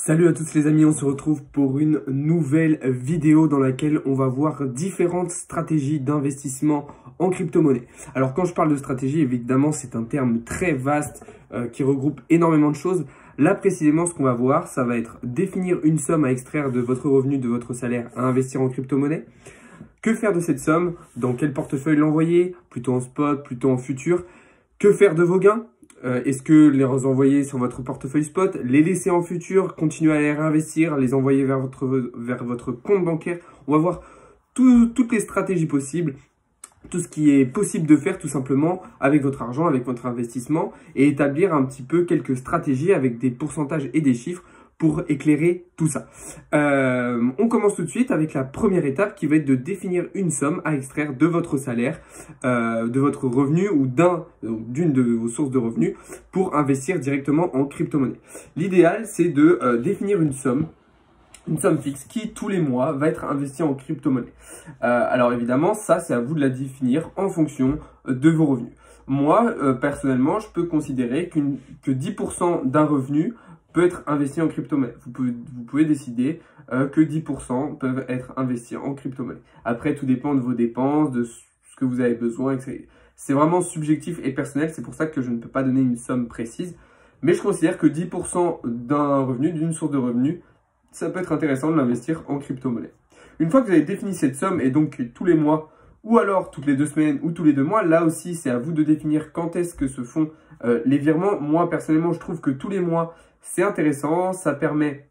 Salut à tous les amis, on se retrouve pour une nouvelle vidéo dans laquelle on va voir différentes stratégies d'investissement en crypto-monnaie. Alors quand je parle de stratégie, évidemment c'est un terme très vaste euh, qui regroupe énormément de choses. Là précisément ce qu'on va voir, ça va être définir une somme à extraire de votre revenu, de votre salaire à investir en crypto-monnaie. Que faire de cette somme? Dans quel portefeuille l'envoyer? Plutôt en spot, plutôt en futur? Que faire de vos gains? Euh, est-ce que les envoyer sur votre portefeuille spot, les laisser en futur, continuer à les réinvestir, les envoyer vers votre, vers votre compte bancaire? On va voir toutes les stratégies possibles, tout ce qui est possible de faire tout simplement avec votre argent, avec votre investissement et établir un petit peu quelques stratégies avec des pourcentages et des chiffres pour éclairer tout ça. Euh, on commence tout de suite avec la première étape qui va être de définir une somme à extraire de votre salaire, euh, de votre revenu ou d'un d'une de vos sources de revenus pour investir directement en crypto-monnaie. L'idéal, c'est de euh, définir une somme une somme fixe qui, tous les mois, va être investie en crypto-monnaie. alors évidemment, ça, c'est à vous de la définir en fonction de vos revenus. Moi, personnellement, je peux considérer que 10% d'un revenu peut être investi en crypto-monnaie. Vous pouvez, vous pouvez décider euh, que 10% peuvent être investis en crypto-monnaie. Après, tout dépend de vos dépenses, de ce que vous avez besoin, C'est vraiment subjectif et personnel, c'est pour ça que je ne peux pas donner une somme précise. Mais je considère que 10% d'un revenu, d'une source de revenu, ça peut être intéressant de l'investir en crypto-monnaie. Une fois que vous avez défini cette somme et donc tous les mois ou alors toutes les deux semaines ou tous les deux mois. Là aussi, c'est à vous de définir quand est-ce que se font euh, les virements. Moi, personnellement, je trouve que tous les mois, c'est intéressant. Ça permet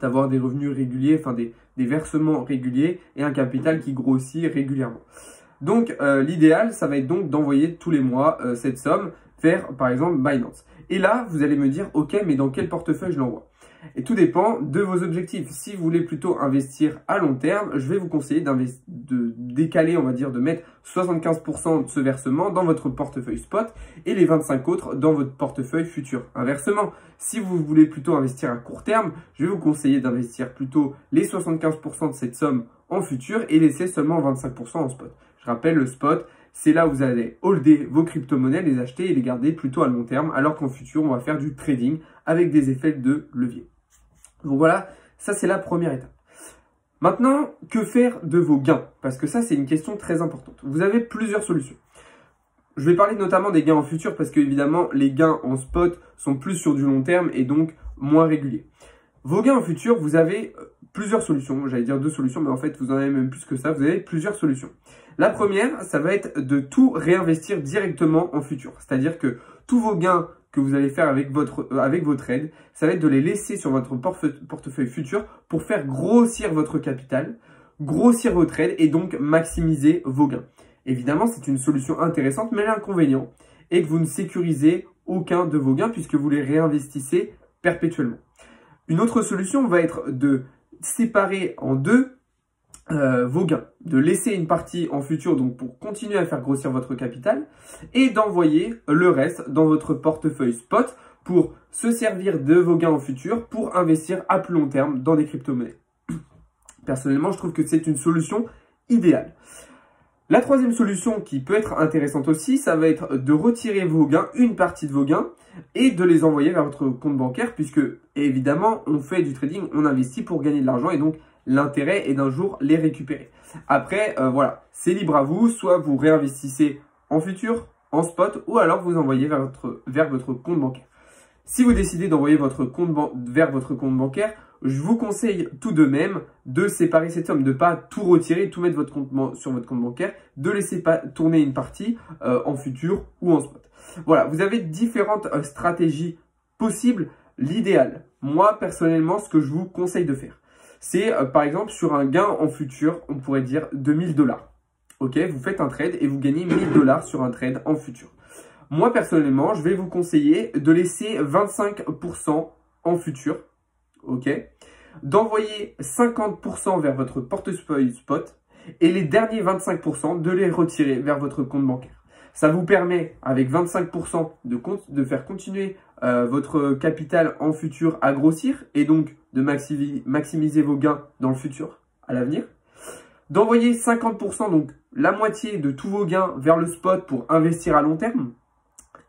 d'avoir des revenus réguliers, enfin des, versements réguliers et un capital qui grossit régulièrement. Donc, euh, l'idéal, ça va être donc d'envoyer tous les mois euh, cette somme vers, par exemple, Binance. Et là, vous allez me dire, OK, mais dans quel portefeuille je l'envoie? Et tout dépend de vos objectifs. Si vous voulez plutôt investir à long terme, je vais vous conseiller de décaler, on va dire, de mettre 75% de ce versement dans votre portefeuille spot et les 25 autres dans votre portefeuille futur. Inversement, si vous voulez plutôt investir à court terme, je vais vous conseiller d'investir plutôt les 75% de cette somme en futur et laisser seulement 25% en spot. Je rappelle, le spot, c'est là où vous allez holder vos crypto-monnaies, les acheter et les garder plutôt à long terme, alors qu'en futur, on va faire du trading avec des effets de levier. Donc voilà, ça c'est la première étape. Maintenant, que faire de vos gains? Parce que ça, c'est une question très importante. Vous avez plusieurs solutions. Je vais parler notamment des gains en futur parce que évidemment, les gains en spot sont plus sur du long terme et donc moins réguliers. Vos gains en futur, vous avez euh, plusieurs solutions. J'allais dire deux solutions, mais en fait, vous en avez même plus que ça. Vous avez plusieurs solutions. La première, ça va être de tout réinvestir directement en futur. C'est-à-dire que tous vos gains que vous allez faire avec votre, euh, avec votre aide, ça va être de les laisser sur votre portefeuille futur pour faire grossir votre capital, grossir votre aide et donc maximiser vos gains. Évidemment, c'est une solution intéressante, mais l'inconvénient est que vous ne sécurisez aucun de vos gains puisque vous les réinvestissez perpétuellement. Une autre solution va être de séparer en deux euh, vos gains, de laisser une partie en futur donc pour continuer à faire grossir votre capital et d'envoyer le reste dans votre portefeuille spot pour se servir de vos gains en futur pour investir à plus long terme dans des crypto-monnaies. Personnellement, je trouve que c'est une solution idéale. La troisième solution qui peut être intéressante aussi, ça va être de retirer vos gains, une partie de vos gains, et de les envoyer vers votre compte bancaire, puisque évidemment, on fait du trading, on investit pour gagner de l'argent, et donc L'intérêt est d'un jour les récupérer. Après, euh, voilà, c'est libre à vous. Soit vous réinvestissez en futur, en spot, ou alors vous envoyez vers votre, compte bancaire. Si vous décidez d'envoyer votre compte vers votre compte bancaire, je vous conseille tout de même de séparer cette somme, de ne pas tout retirer, tout mettre votre compte sur votre compte bancaire, de laisser tourner une partie euh, en futur ou en spot. Voilà, vous avez différentes euh, stratégies possibles. L'idéal, moi personnellement, ce que je vous conseille de faire, c'est euh, par exemple sur un gain en futur, on pourrait dire 2000 dollars. Ok, vous faites un trade et vous gagnez 1000 dollars sur un trade en futur. Moi personnellement, je vais vous conseiller de laisser 25% en futur. Ok, d'envoyer 50% vers votre portefeuille spot et les derniers 25% de les retirer vers votre compte bancaire. Ça vous permet, avec 25%, de, de, faire continuer euh, votre capital en futur à grossir et donc de maximiser vos gains dans le futur, à l'avenir. D'envoyer 50%, donc la moitié de tous vos gains vers le spot pour investir à long terme.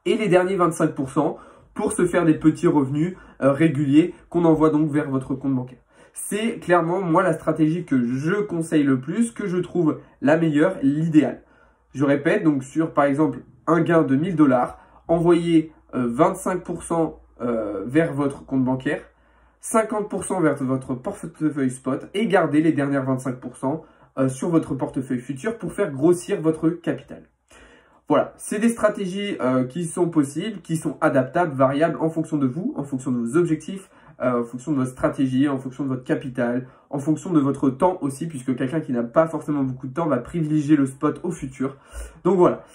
Et les derniers 25% pour se faire des petits revenus euh, réguliers qu'on envoie donc vers votre compte bancaire. C'est clairement moi la stratégie que je conseille le plus, que je trouve la meilleure, l'idéal. Je répète, donc sur par exemple un gain de 1000 dollars, envoyez 25% vers votre compte bancaire 50% vers votre portefeuille spot et gardez les dernières 25% euh, sur votre portefeuille futur pour faire grossir votre capital. Voilà, c'est des stratégies euh, qui sont possibles, qui sont adaptables, variables en fonction de vous, en fonction de vos objectifs, euh, en fonction de votre stratégie, en fonction de votre capital, en fonction de votre temps aussi, puisque quelqu'un qui n'a pas forcément beaucoup de temps va privilégier le spot au futur. Donc voilà,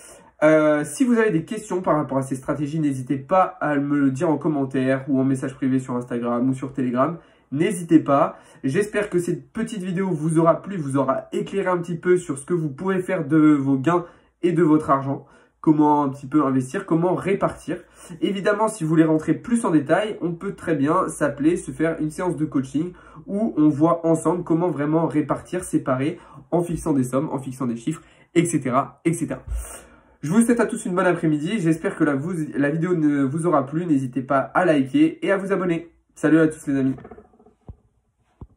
euh, si vous avez des questions par rapport à ces stratégies, n'hésitez pas à me le dire en commentaire ou en message privé sur Instagram ou sur Telegram. N'hésitez pas. J'espère que cette petite vidéo vous aura plu, vous aura éclairé un petit peu sur ce que vous pouvez faire de vos gains et de votre argent. Comment un petit peu investir, comment répartir. Évidemment, si vous voulez rentrer plus en détail, on peut très bien s'appeler, se faire une séance de coaching où on voit ensemble comment vraiment répartir, séparer en fixant des sommes, en fixant des chiffres, etc. etc. Je vous souhaite à tous une bonne après-midi. J'espère que la, vidéo ne vous aura plu. N'hésitez pas à liker et à vous abonner. Salut à tous les amis.